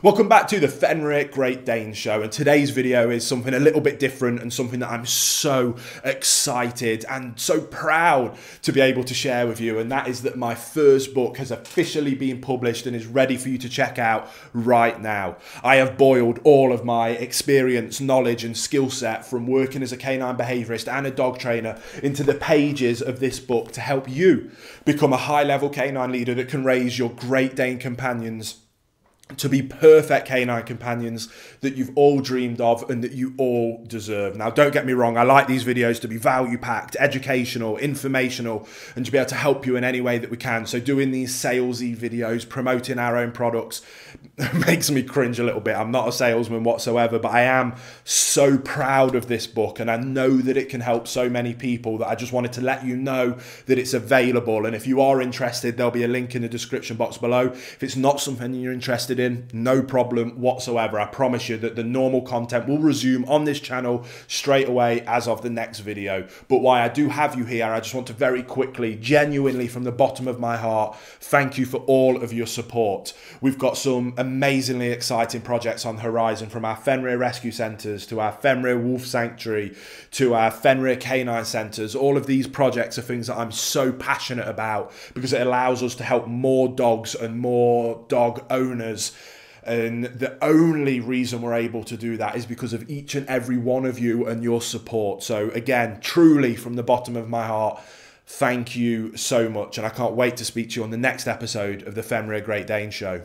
Welcome back to the Fenrir Great Dane Show, and today's video is something a little bit different and something that I'm so excited and so proud to be able to share with you, and that is that my first book has officially been published and is ready for you to check out right now. I have boiled all of my experience, knowledge, and skill set from working as a canine behaviorist and a dog trainer into the pages of this book to help you become a high level canine leader that can raise your Great Dane companions to be perfect canine companions that you've all dreamed of and that you all deserve. Now, don't get me wrong, I like these videos to be value packed, educational, informational, and to be able to help you in any way that we can. So, doing these salesy videos, promoting our own products, makes me cringe a little bit. I'm not a salesman whatsoever, but I am so proud of this book and I know that it can help so many people that I just wanted to let you know that it's available. And if you are interested, there'll be a link in the description box below. If it's not something you're interested in, no problem whatsoever. I promise you that the normal content will resume on this channel straight away as of the next video. But why I do have you here, I just want to very quickly, genuinely from the bottom of my heart, thank you for all of your support. We've got some amazingly exciting projects on the horizon from our Fenrir Rescue Centres to our Fenrir Wolf Sanctuary to our Fenrir Canine Centres. All of these projects are things that I'm so passionate about because it allows us to help more dogs and more dog owners and the only reason we're able to do that is because of each and every one of you and your support. So, again, truly from the bottom of my heart, thank you so much. And I can't wait to speak to you on the next episode of the Fenrir Great Dane Show.